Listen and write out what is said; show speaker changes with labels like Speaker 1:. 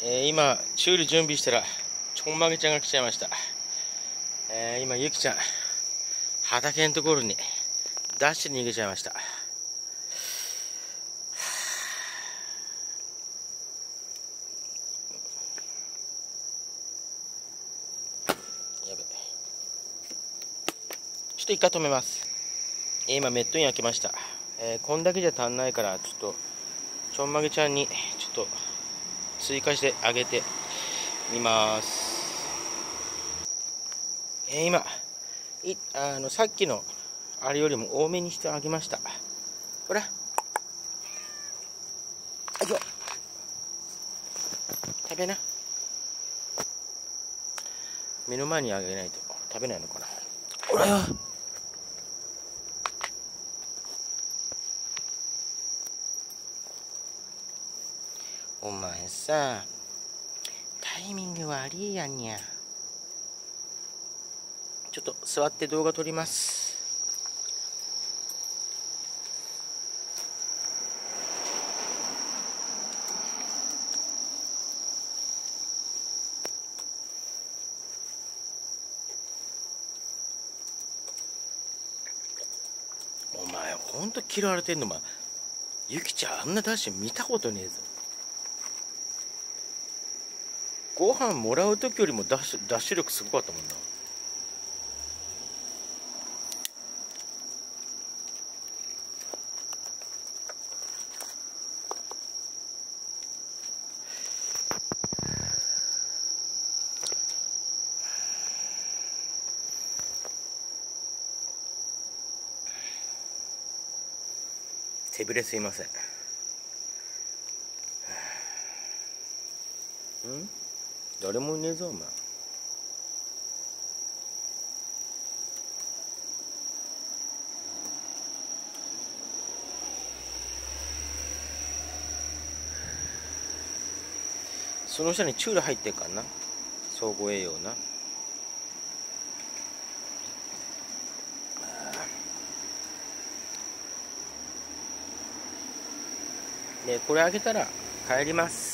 Speaker 1: えー、今、チュール準備したら、ちょんまげちゃんが来ちゃいました。えー、今、ゆきちゃん、畑のところに、ダッシュに逃げちゃいました。やべ。ちょっと一回止めます。今、メットイン開けました。えー、こんだけじゃ足んないから、ちょっと、ちょんまげちゃんに、ちょっと、追加してあげてみます。えー、今いあのさっきのあれよりも多めにしてあげました。ほら。あいよ食べな。目の前にあげないと食べないのかな。ほらよ。お前さタイミング悪いやんにゃちょっと座って動画撮ります。お前ほんと嫌われてんのまゆきちゃんあんなダッシュ見たことねえぞ。ご飯もらう時よりもダッシュダッシュ力すごかったもんな。手ぶれすいません。うん？誰もいねえぞお前。その下にチュール入ってるかな。総合栄養な。でこれあげたら帰ります。